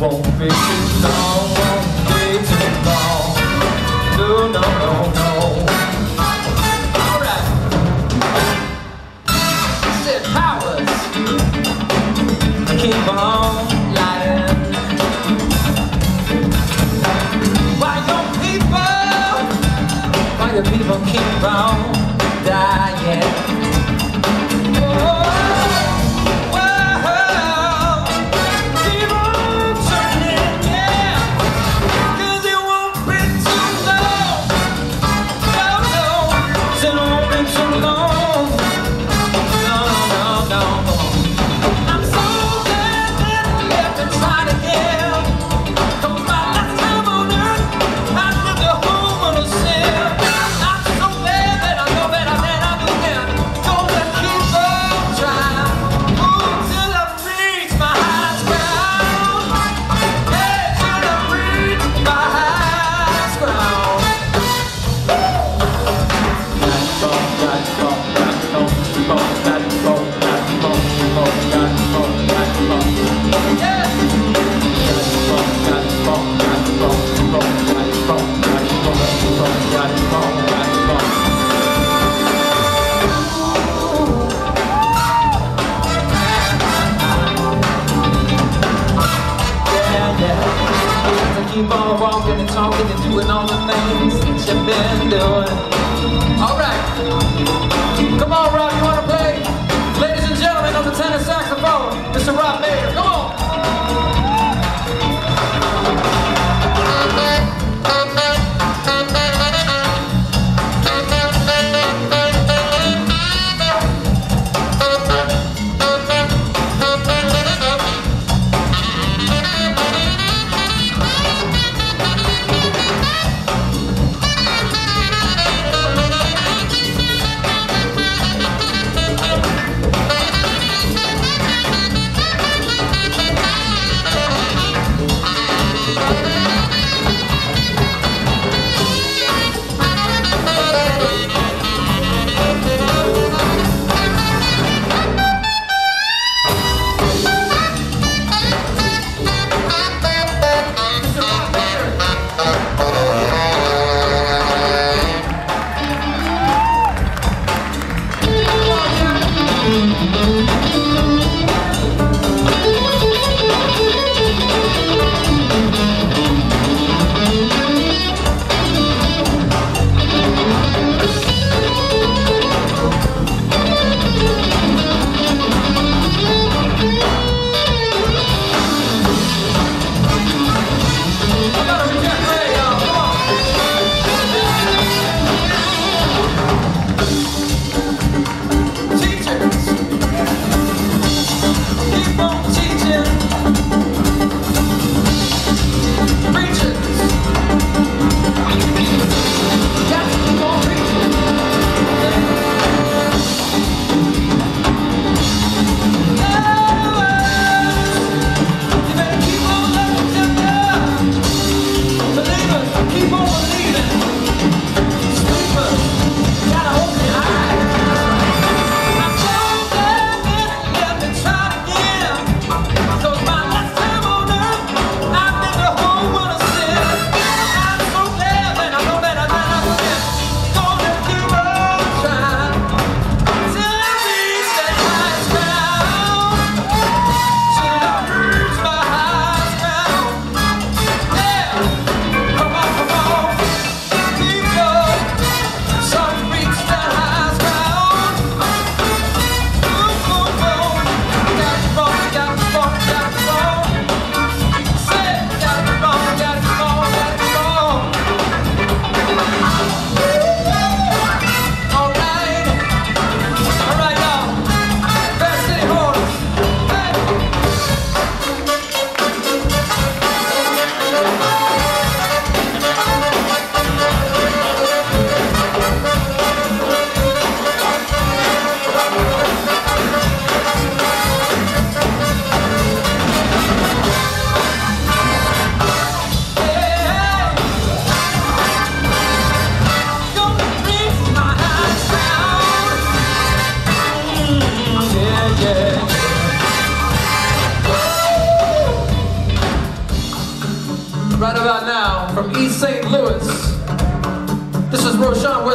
won't be too long. keep on walking and talking and doing all the things that you've been doing. All right. Come on, Rob, you want to play? Ladies and gentlemen, on the tenor saxophone, Mr. Rob Mader.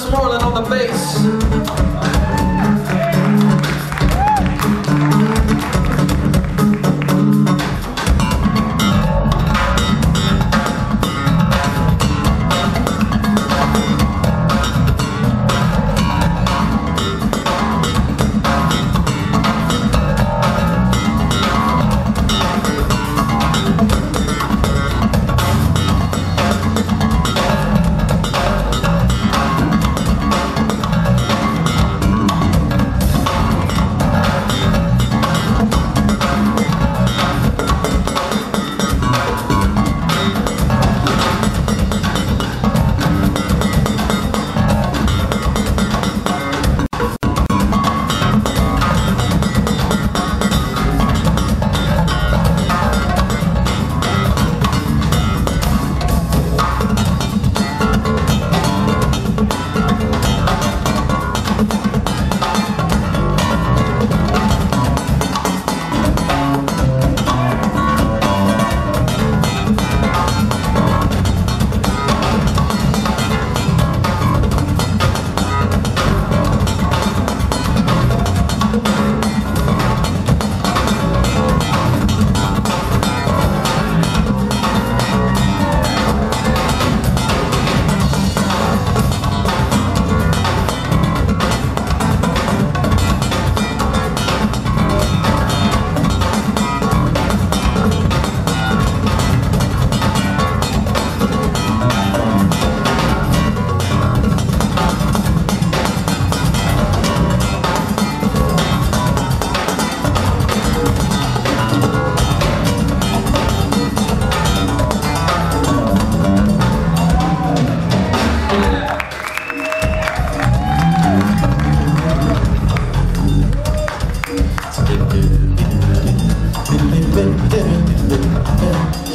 Rochon Westmoreland on the bass.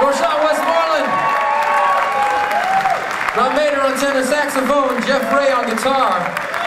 Rochon Westmoreland. Ron Mader on tenor saxophone, Jeff Ray on guitar.